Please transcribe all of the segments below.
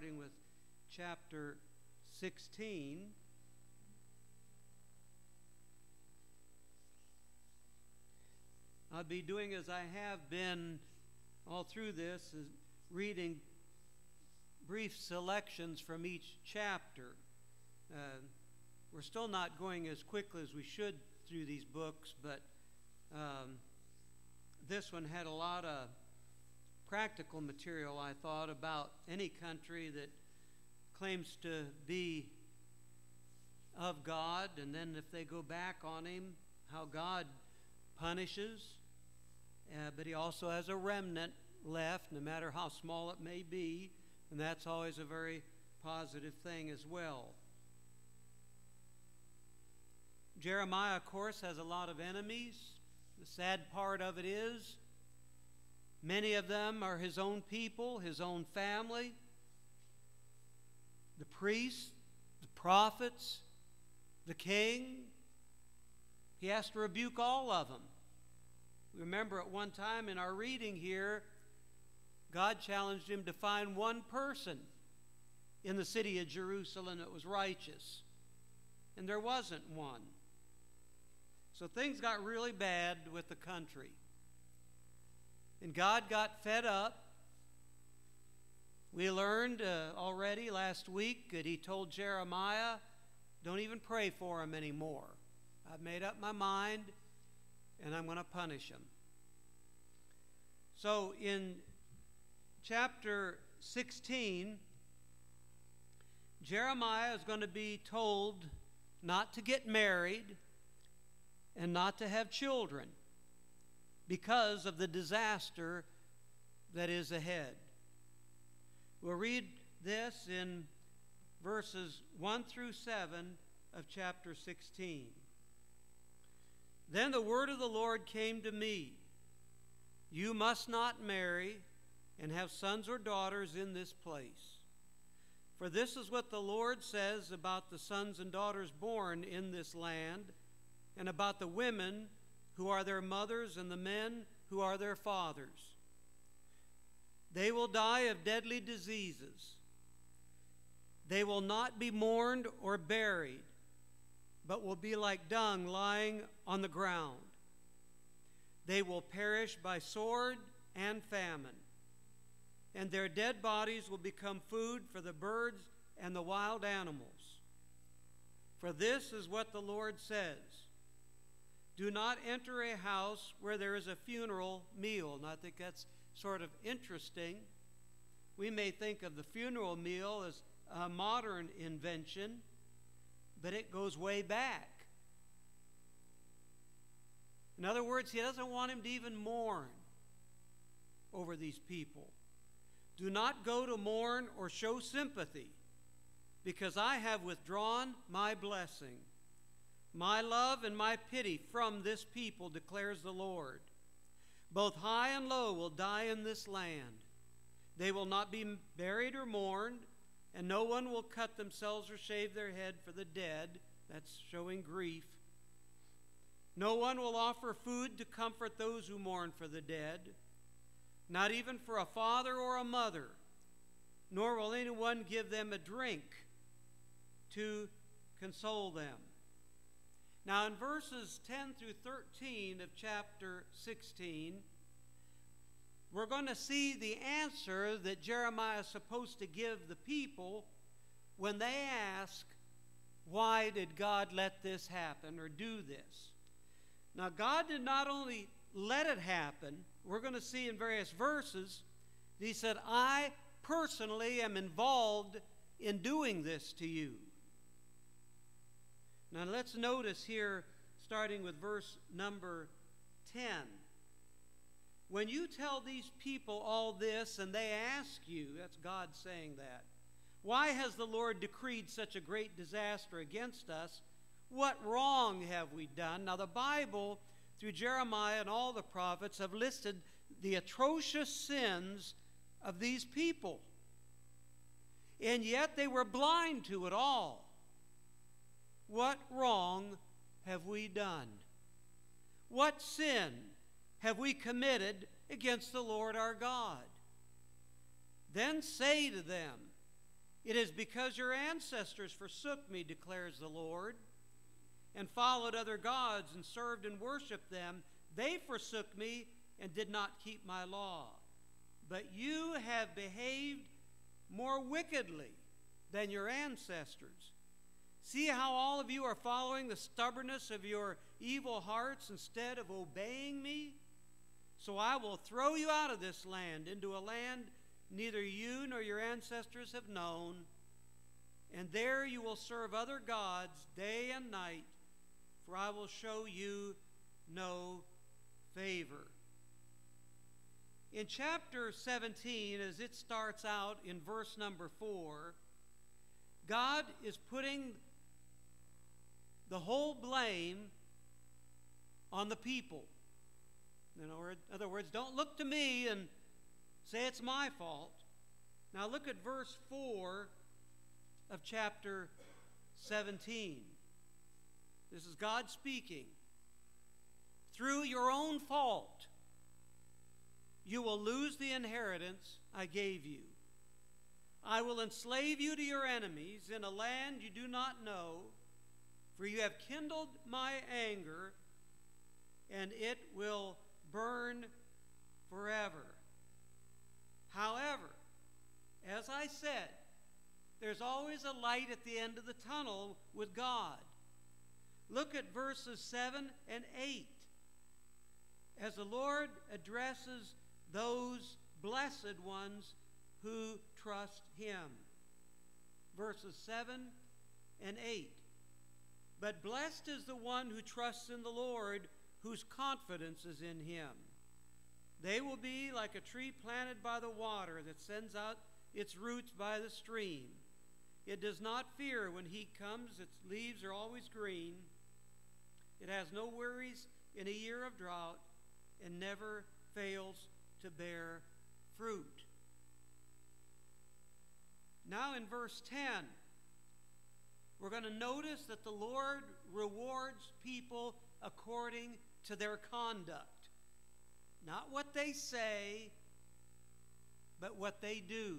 starting with chapter 16. I'll be doing as I have been all through this, is reading brief selections from each chapter. Uh, we're still not going as quickly as we should through these books, but um, this one had a lot of practical material, I thought, about any country that claims to be of God, and then if they go back on Him, how God punishes. Uh, but He also has a remnant left, no matter how small it may be, and that's always a very positive thing as well. Jeremiah, of course, has a lot of enemies. The sad part of it is many of them are his own people, his own family, the priests, the prophets, the king. He has to rebuke all of them. Remember, at one time in our reading here, God challenged him to find one person in the city of Jerusalem that was righteous. And there wasn't one. So things got really bad with the country. And God got fed up. We learned uh, already last week that He told Jeremiah, don't even pray for him anymore. I've made up my mind and I'm going to punish him. So in chapter 16, Jeremiah is going to be told not to get married and not to have children because of the disaster that is ahead. We'll read this in verses 1 through 7 of chapter 16. Then the word of the Lord came to me You must not marry and have sons or daughters in this place. For this is what the Lord says about the sons and daughters born in this land and about the women who are their mothers and the men who are their fathers. They will die of deadly diseases. They will not be mourned or buried, but will be like dung lying on the ground. They will perish by sword and famine, and their dead bodies will become food for the birds and the wild animals. For this is what the Lord says do not enter a house where there is a funeral meal. And I think that's sort of interesting. We may think of the funeral meal as a modern invention, but it goes way back. In other words, he doesn't want him to even mourn over these people. Do not go to mourn or show sympathy, because I have withdrawn my blessing. My love and my pity from this people, declares the Lord. Both high and low will die in this land. They will not be buried or mourned, and no one will cut themselves or shave their head for the dead. That's showing grief. No one will offer food to comfort those who mourn for the dead, not even for a father or a mother, nor will anyone give them a drink to console them. Now, in verses 10 through 13 of chapter 16, we're going to see the answer that Jeremiah is supposed to give the people when they ask, Why did God let this happen or do this? Now, God did not only let it happen, we're going to see in various verses, He said, I personally am involved in doing this to you. Now let's notice here, starting with verse number 10. When you tell these people all this and they ask you, that's God saying that, why has the Lord decreed such a great disaster against us? What wrong have we done? Now, the Bible, through Jeremiah and all the prophets, have listed the atrocious sins of these people. And yet they were blind to it all. What wrong have we done? What sin have we committed against the Lord our God? Then say to them, It is because your ancestors forsook me, declares the Lord, and followed other gods and served and worshiped them. They forsook me and did not keep my law. But you have behaved more wickedly than your ancestors. See how all of you are following the stubbornness of your evil hearts instead of obeying me? So I will throw you out of this land into a land neither you nor your ancestors have known, and there you will serve other gods day and night, for I will show you no favor. In chapter 17, as it starts out in verse number 4, God is putting the whole blame on the people. In other words, don't look to me and say it's my fault. Now look at verse 4 of chapter 17. This is God speaking. Through your own fault, you will lose the inheritance I gave you. I will enslave you to your enemies in a land you do not know, for you have kindled my anger, and it will burn forever. However, as I said, there's always a light at the end of the tunnel with God. Look at verses 7 and 8. As the Lord addresses those blessed ones who trust Him. Verses 7 and 8. But blessed is the one who trusts in the Lord, whose confidence is in Him. They will be like a tree planted by the water that sends out its roots by the stream. It does not fear when heat comes, its leaves are always green. It has no worries in a year of drought and never fails to bear fruit. Now, in verse 10, we're going to notice that the Lord rewards people according to their conduct. Not what they say, but what they do.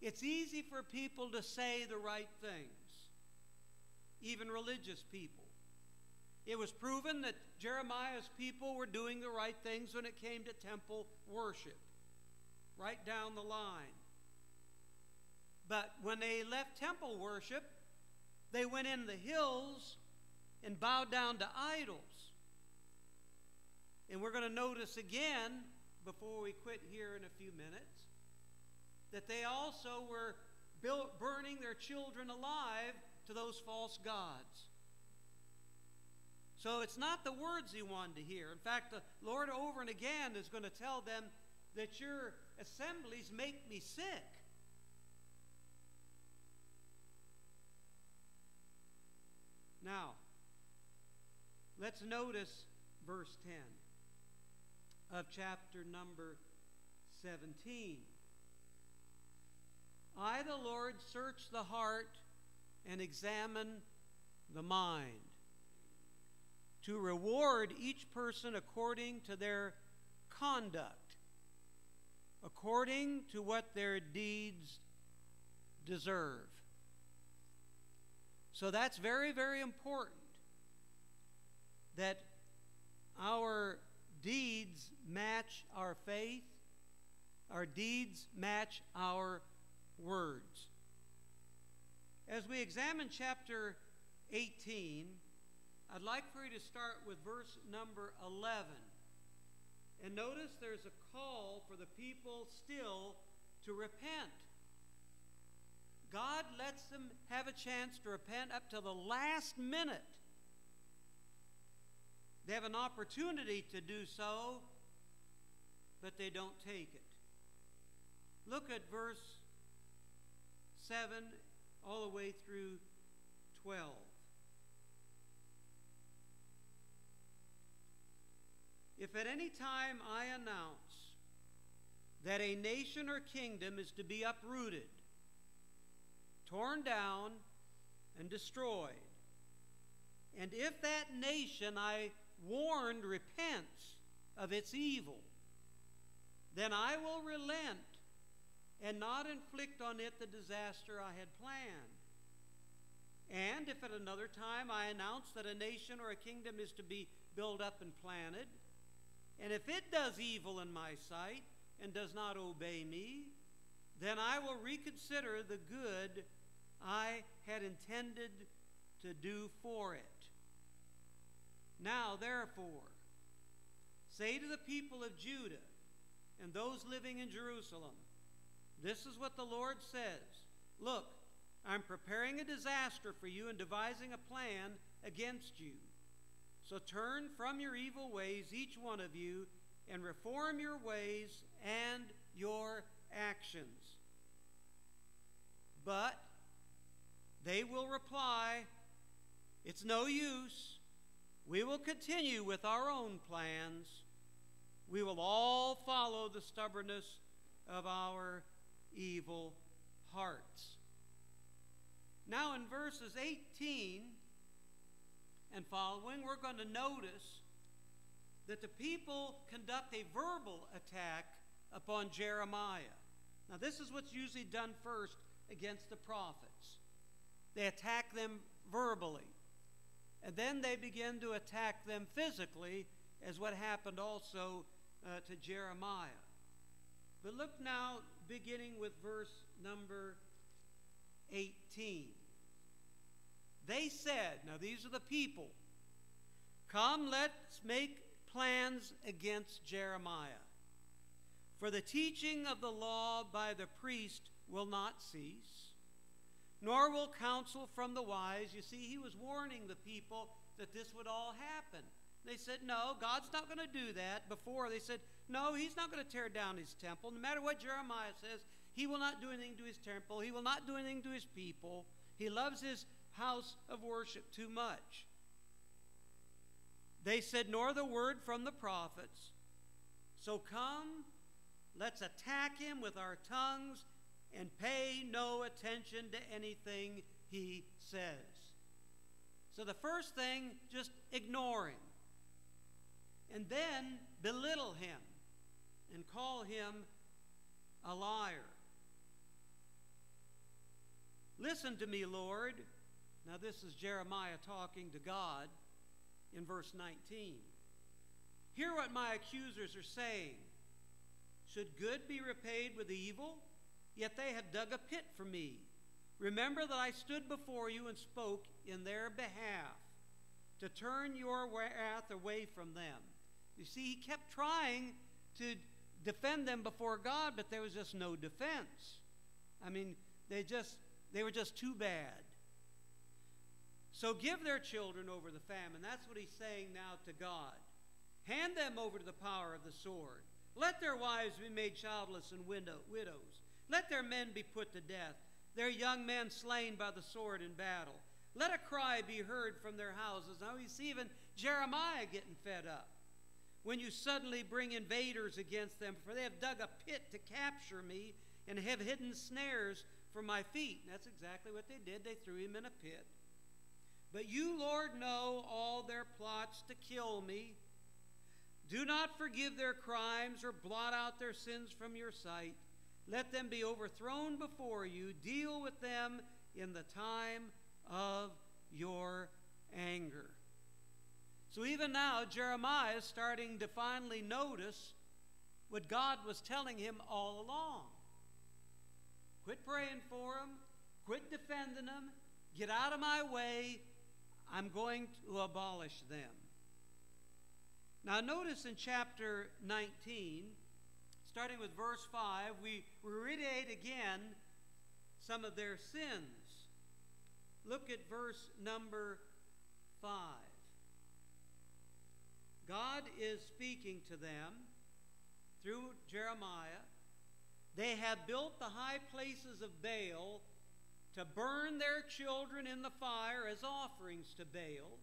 It's easy for people to say the right things, even religious people. It was proven that Jeremiah's people were doing the right things when it came to temple worship, right down the line. But when they left temple worship, they went in the hills and bowed down to idols. And we're going to notice again, before we quit here in a few minutes, that they also were built, burning their children alive to those false gods. So it's not the words he wanted to hear. In fact, the Lord over and again is going to tell them that your assemblies make me sick. Now, let's notice verse 10 of chapter number 17. I, the Lord, search the heart and examine the mind to reward each person according to their conduct, according to what their deeds deserve. So that's very, very important that our deeds match our faith, our deeds match our words. As we examine chapter 18, I'd like for you to start with verse number 11. And notice there's a call for the people still to repent. God lets them have a chance to repent up to the last minute. They have an opportunity to do so, but they don't take it. Look at verse 7 all the way through 12. If at any time I announce that a nation or kingdom is to be uprooted, torn down, and destroyed, and if that nation I warned repents of its evil, then I will relent and not inflict on it the disaster I had planned. And if at another time I announce that a nation or a kingdom is to be built up and planted, and if it does evil in my sight and does not obey me, then I will reconsider the good I had intended to do for it. Now, therefore, say to the people of Judah and those living in Jerusalem, This is what the Lord says Look, I'm preparing a disaster for you and devising a plan against you. So turn from your evil ways, each one of you, and reform your ways and your actions. But they will reply, It's no use. We will continue with our own plans. We will all follow the stubbornness of our evil hearts. Now, in verses 18 and following, we're going to notice that the people conduct a verbal attack upon Jeremiah. Now, this is what's usually done first against the prophets. They attack them verbally. And then they begin to attack them physically, as what happened also uh, to Jeremiah. But look now, beginning with verse number 18. They said, now these are the people, come, let's make plans against Jeremiah. For the teaching of the law by the priest will not cease nor will counsel from the wise. You see, he was warning the people that this would all happen. They said, No, God's not going to do that. Before they said, No, he's not going to tear down his temple. No matter what Jeremiah says, he will not do anything to his temple. He will not do anything to his people. He loves his house of worship too much. They said, Nor the word from the prophets. So come, let's attack him with our tongues and pay no attention to anything he says. So the first thing, just ignore him. And then belittle him and call him a liar. Listen to me, Lord. Now, this is Jeremiah talking to God in verse 19. Hear what my accusers are saying. Should good be repaid with evil? Yet they have dug a pit for me. Remember that I stood before you and spoke in their behalf to turn your wrath away from them. You see, he kept trying to defend them before God, but there was just no defense. I mean, they just they were just too bad. So give their children over the famine. That's what he's saying now to God. Hand them over to the power of the sword. Let their wives be made childless and widows. Let their men be put to death, their young men slain by the sword in battle. Let a cry be heard from their houses. Now see even Jeremiah getting fed up. When you suddenly bring invaders against them, for they have dug a pit to capture me and have hidden snares for my feet. And that's exactly what they did. They threw him in a pit. But you, Lord, know all their plots to kill me. Do not forgive their crimes or blot out their sins from your sight. Let them be overthrown before you. Deal with them in the time of your anger. So even now, Jeremiah is starting to finally notice what God was telling him all along. Quit praying for them, quit defending them, get out of my way. I'm going to abolish them. Now, notice in chapter 19, starting with verse 5, we reiterate again some of their sins. Look at verse number 5. God is speaking to them through Jeremiah. They have built the high places of Baal to burn their children in the fire as offerings to Baal,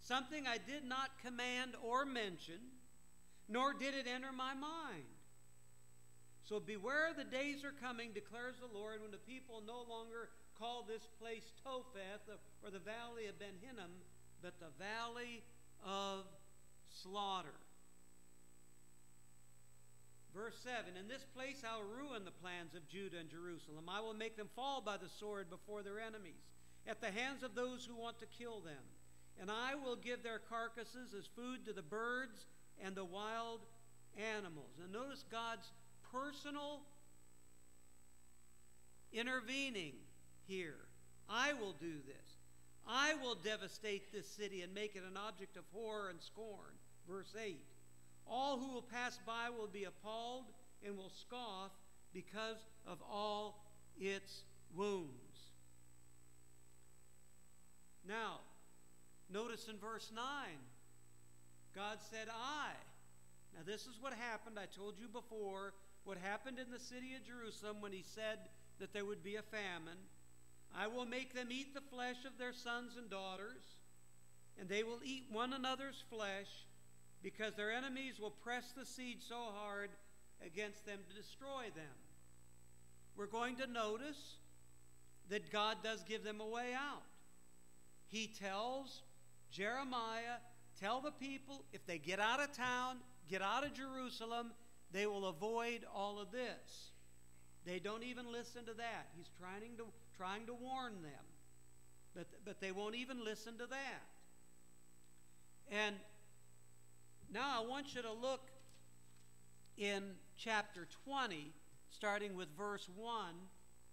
something I did not command or mention, nor did it enter my mind. So beware the days are coming, declares the Lord, when the people no longer call this place Topheth or the valley of Ben Hinnom, but the valley of slaughter. Verse 7 In this place I will ruin the plans of Judah and Jerusalem. I will make them fall by the sword before their enemies, at the hands of those who want to kill them. And I will give their carcasses as food to the birds and the wild animals. And notice God's personal intervening here. I will do this. I will devastate this city and make it an object of horror and scorn. Verse 8 All who will pass by will be appalled and will scoff because of all its wounds. Now, notice in verse 9, God said, I. Now, this is what happened. I told you before what happened in the city of Jerusalem when he said that there would be a famine. I will make them eat the flesh of their sons and daughters, and they will eat one another's flesh, because their enemies will press the siege so hard against them to destroy them. We're going to notice that God does give them a way out. He tells Jeremiah, Tell the people if they get out of town, get out of Jerusalem, they will avoid all of this. They don't even listen to that. He's trying to, trying to warn them. But, but they won't even listen to that. And now I want you to look in chapter 20, starting with verse 1,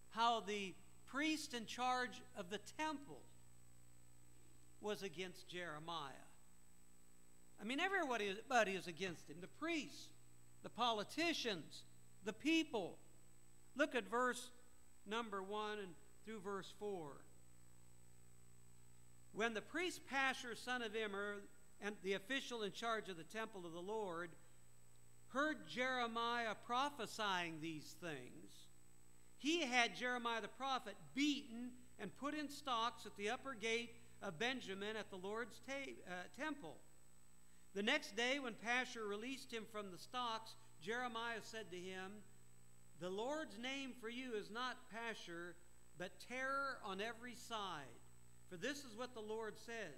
how the priest in charge of the temple was against Jeremiah. I mean, everybody is against him the priests, the politicians, the people. Look at verse number 1 and through verse 4. When the priest Pashur, son of Immer, and the official in charge of the temple of the Lord, heard Jeremiah prophesying these things, he had Jeremiah the prophet beaten and put in stocks at the upper gate of Benjamin at the Lord's ta- uh, temple. The next day, when Pashur released him from the stocks, Jeremiah said to him, The Lord's name for you is not Pashur, but terror on every side. For this is what the Lord says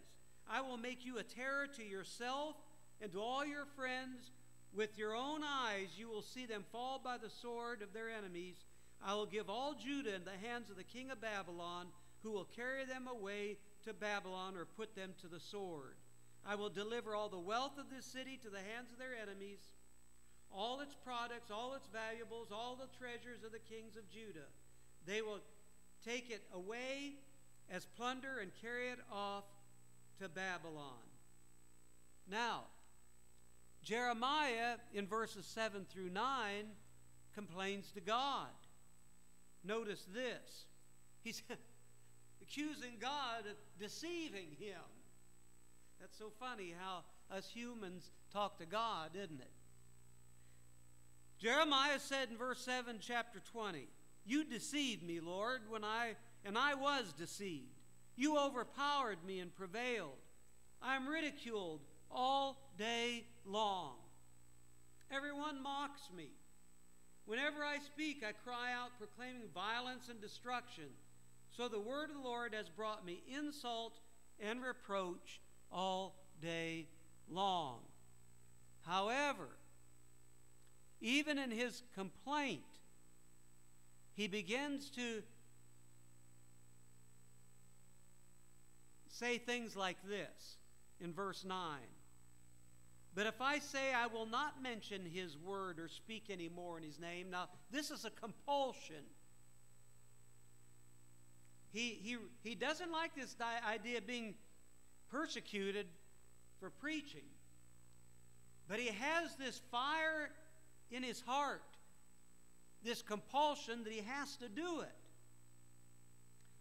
I will make you a terror to yourself and to all your friends. With your own eyes, you will see them fall by the sword of their enemies. I will give all Judah in the hands of the king of Babylon, who will carry them away to Babylon or put them to the sword. I will deliver all the wealth of this city to the hands of their enemies, all its products, all its valuables, all the treasures of the kings of Judah. They will take it away as plunder and carry it off to Babylon. Now, Jeremiah in verses 7 through 9 complains to God. Notice this. He's accusing God of deceiving him. That's so funny how us humans talk to God, isn't it? Jeremiah said in verse 7, chapter 20, You deceived me, Lord, when I and I was deceived. You overpowered me and prevailed. I am ridiculed all day long. Everyone mocks me. Whenever I speak, I cry out, proclaiming violence and destruction. So the word of the Lord has brought me insult and reproach all day long. However, even in his complaint, he begins to say things like this in verse 9. But if I say I will not mention his word or speak any more in his name, now this is a compulsion. He, he, he doesn't like this idea of being persecuted for preaching. But he has this fire in his heart, this compulsion that he has to do it.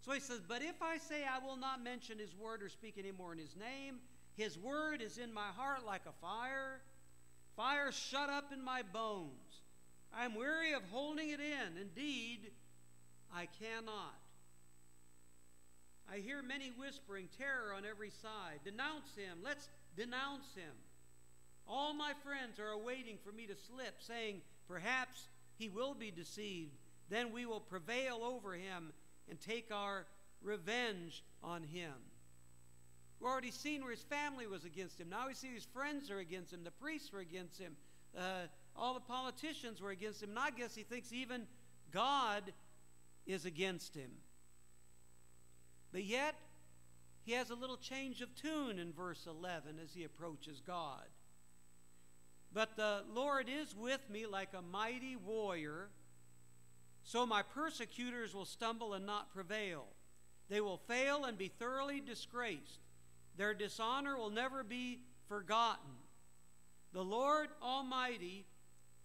So he says, But if I say I will not mention his word or speak any more in his name, his word is in my heart like a fire, fire shut up in my bones. I am weary of holding it in. Indeed, I cannot. I hear many whispering terror on every side. Denounce him. Let's denounce him. All my friends are awaiting for me to slip, saying, Perhaps he will be deceived. Then we will prevail over him and take our revenge on him. We've already seen where his family was against him. Now we see his friends are against him. The priests are against him. Uh, all the politicians were against him. And I guess he thinks even God is against him. But yet, he has a little change of tune in verse 11 as he approaches God. But the Lord is with me like a mighty warrior, so my persecutors will stumble and not prevail. They will fail and be thoroughly disgraced. Their dishonor will never be forgotten. The Lord Almighty,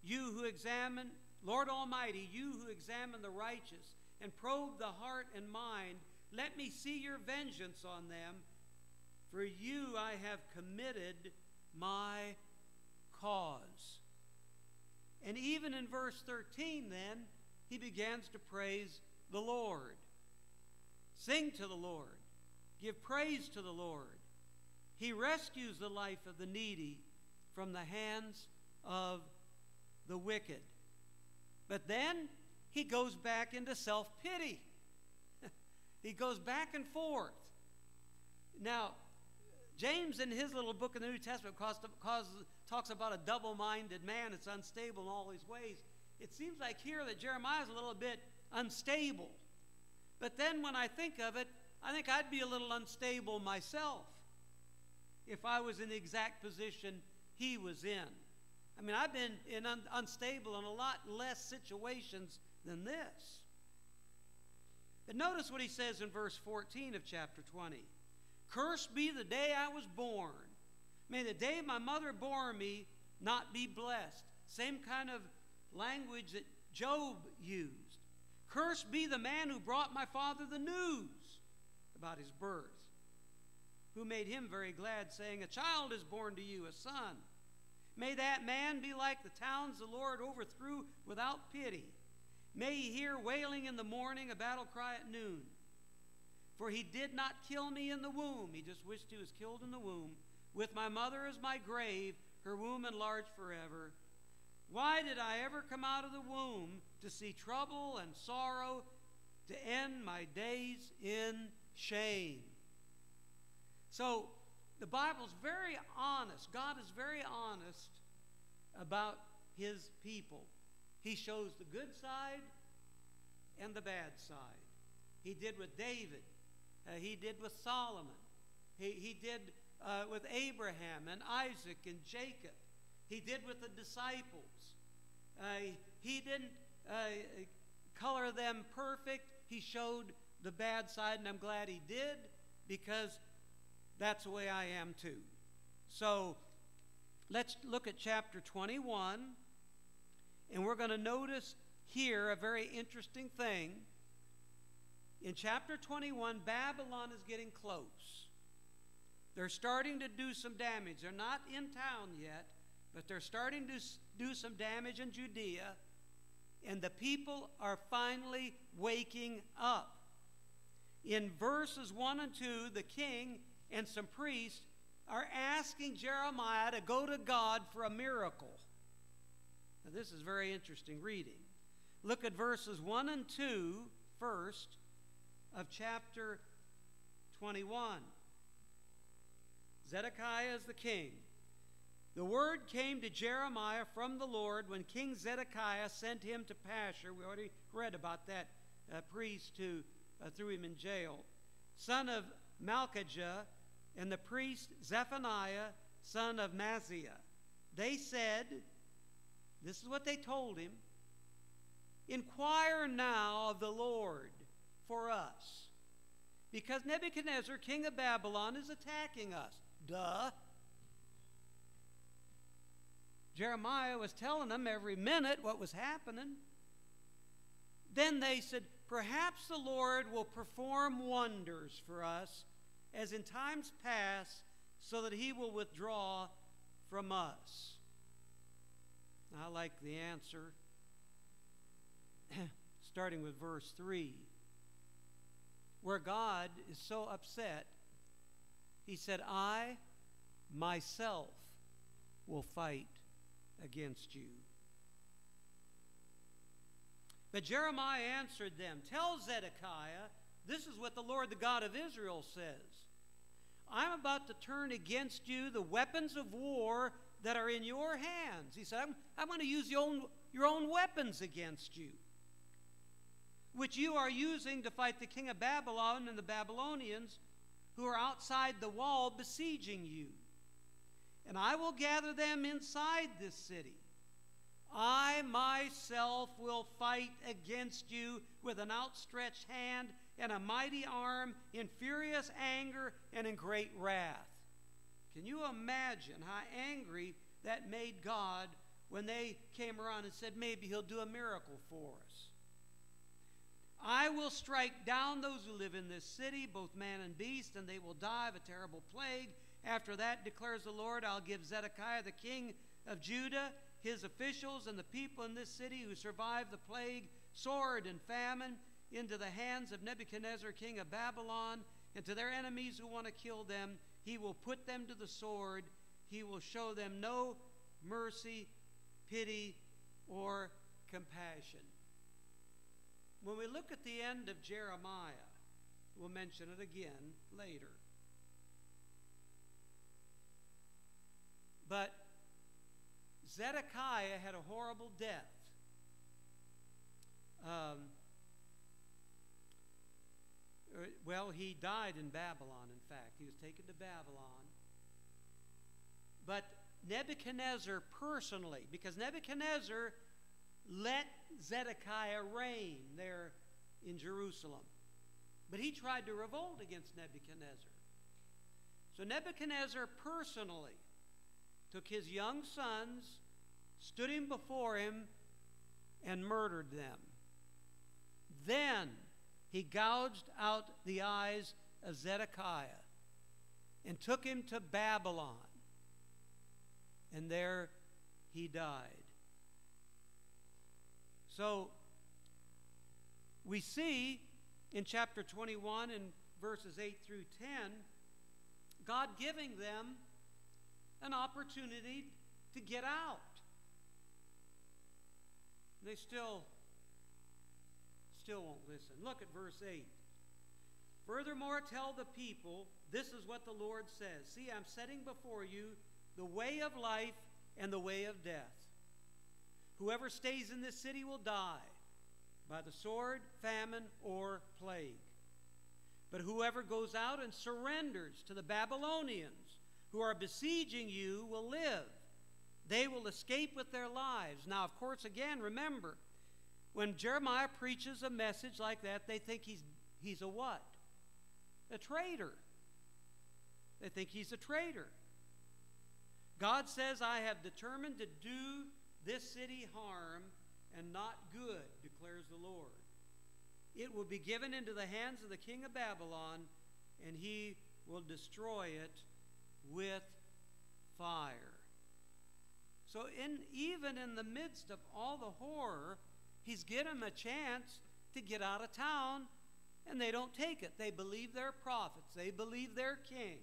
you who examine, Lord Almighty, you who examine the righteous and probe the heart and mind, let me see your vengeance on them. For you I have committed my cause. And even in verse 13, then, he begins to praise the Lord. Sing to the Lord, give praise to the Lord. He rescues the life of the needy from the hands of the wicked. But then he goes back into self pity. He goes back and forth. Now, James, in his little book in the New Testament, talks about a double minded man that's unstable in all his ways. It seems like here that Jeremiah is a little bit unstable. But then when I think of it, I think I'd be a little unstable myself if I was in the exact position he was in. I mean, I've been in un- unstable in a lot less situations than this. But notice what he says in verse 14 of chapter 20. Cursed be the day I was born. May the day my mother bore me not be blessed. Same kind of language that Job used. Cursed be the man who brought my father the news about his birth, who made him very glad, saying, A child is born to you, a son. May that man be like the towns the Lord overthrew without pity. May he hear wailing in the morning, a battle cry at noon. For he did not kill me in the womb. He just wished he was killed in the womb. With my mother as my grave, her womb enlarged forever. Why did I ever come out of the womb to see trouble and sorrow, to end my days in shame? So the Bible's very honest. God is very honest about his people. He shows the good side and the bad side. He did with David. Uh, he did with Solomon. He, he did uh, with Abraham and Isaac and Jacob. He did with the disciples. Uh, he didn't uh, color them perfect. He showed the bad side, and I'm glad he did because that's the way I am too. So let's look at chapter 21, and we're going to notice here a very interesting thing in chapter 21, Babylon is getting close. They're starting to do some damage. They're not in town yet, but they're starting to do some damage in Judea, and the people are finally waking up. In verses 1 and 2, the king and some priests are asking Jeremiah to go to God for a miracle. Now, this is very interesting reading. Look at verses 1 and 2 first of chapter 21. Zedekiah is the king. The word came to Jeremiah from the Lord when King Zedekiah sent him to Pashur. We already read about that uh, priest who uh, threw him in jail. Son of Malchijah, and the priest Zephaniah, son of Maaseiah. They said, This is what they told him Inquire now of the Lord for us. Because Nebuchadnezzar, king of Babylon, is attacking us. Duh. Jeremiah was telling them every minute what was happening. Then they said, Perhaps the Lord will perform wonders for us as in times past, so that he will withdraw from us. I like the answer, starting with verse 3 where God is so upset, he said, I myself will fight against you. But Jeremiah answered them, Tell Zedekiah, this is what the Lord, the God of Israel, says. I'm about to turn against you the weapons of war that are in your hands. He said, I'm, I'm going to use your own, your own weapons against you, which you are using to fight the king of Babylon and the Babylonians who are outside the wall besieging you. And I will gather them inside this city. I myself will fight against you with an outstretched hand and a mighty arm, in furious anger and in great wrath. Can you imagine how angry that made God when they came around and said, maybe he'll do a miracle for us? I will strike down those who live in this city, both man and beast, and they will die of a terrible plague. After that, declares the Lord, I'll give Zedekiah the king of Judah, his officials, and the people in this city who survived the plague, sword and famine, into the hands of Nebuchadnezzar, king of Babylon, and to their enemies who want to kill them. He will put them to the sword. He will show them no mercy, pity, or compassion. When we look at the end of Jeremiah, we'll mention it again later. But Zedekiah had a horrible death. Um, uh, well, he died in Babylon, in fact. He was taken to Babylon. But Nebuchadnezzar personally, because Nebuchadnezzar let Zedekiah reign there in Jerusalem. But he tried to revolt against Nebuchadnezzar. So Nebuchadnezzar personally took his young sons, stood him before him, and murdered them. Then he gouged out the eyes of Zedekiah and took him to Babylon. And there he died. So we see in chapter 21 and verses 8 through 10, God giving them an opportunity to get out. They still still won't listen. Look at verse 8. Furthermore, tell the people, this is what the Lord says See, I'm setting before you the way of life and the way of death. Whoever stays in this city will die by the sword, famine, or plague. But whoever goes out and surrenders to the Babylonians who are besieging you will live. They will escape with their lives. Now, of course, again, remember, when Jeremiah preaches a message like that, they think he's, he's a what? A traitor. They think he's a traitor. God says, I have determined to do this city harm and not good, declares the Lord. It will be given into the hands of the king of Babylon, and he will destroy it with fire. So, in, even in the midst of all the horror, He's given them a chance to get out of town, and they don't take it. They believe their prophets, they believe their king.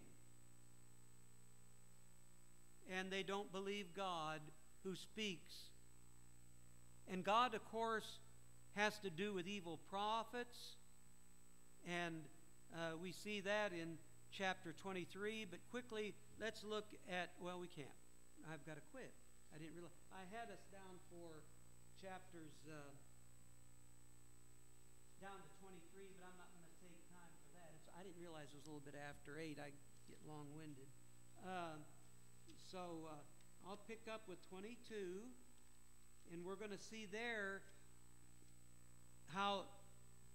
And they don't believe God who speaks. And God, of course, has to do with evil prophets. And uh, we see that in chapter 23. But quickly, let's look at, well, we can't. I've got to quit. I didn't realize. I had us down for chapters uh, down to 23, but I'm not going to take time for that. It's, I didn't realize it was a little bit after 8. I get long winded. Uh, so uh, I'll pick up with 22, and we're going to see there how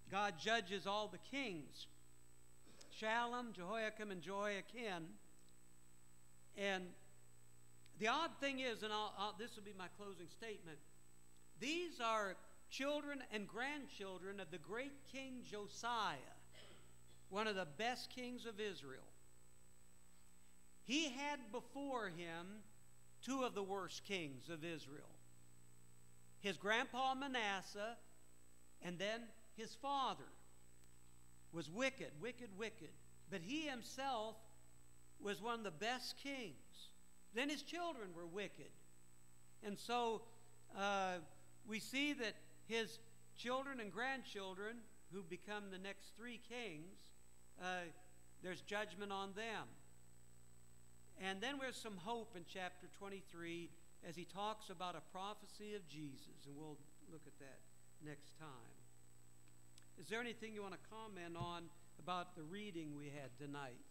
God judges all the kings Shallum, Jehoiakim, and Jehoiachin. And the odd thing is, and I'll, I'll, this will be my closing statement these are children and grandchildren of the great King Josiah, one of the best kings of Israel. He had before him two of the worst kings of Israel his grandpa Manasseh, and then his father was wicked, wicked, wicked. But he himself was one of the best kings. Then his children were wicked. And so uh, we see that his children and grandchildren, who become the next three kings, uh, there's judgment on them. And then there's some hope in chapter 23 as he talks about a prophecy of Jesus, and we'll look at that next time. Is there anything you want to comment on about the reading we had tonight?